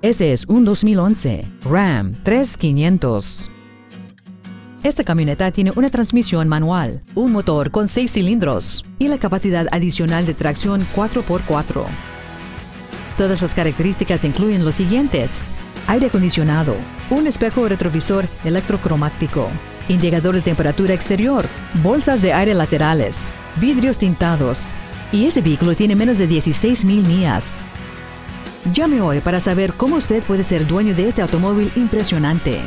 Este es un 2011 Ram 3500. Esta camioneta tiene una transmisión manual, un motor con 6 cilindros y la capacidad adicional de tracción 4x4. Todas las características incluyen los siguientes. Aire acondicionado, un espejo retrovisor electrocromático, indicador de temperatura exterior, bolsas de aire laterales, vidrios tintados. Y ese vehículo tiene menos de 16 mil millas. Llame hoy para saber cómo usted puede ser dueño de este automóvil impresionante.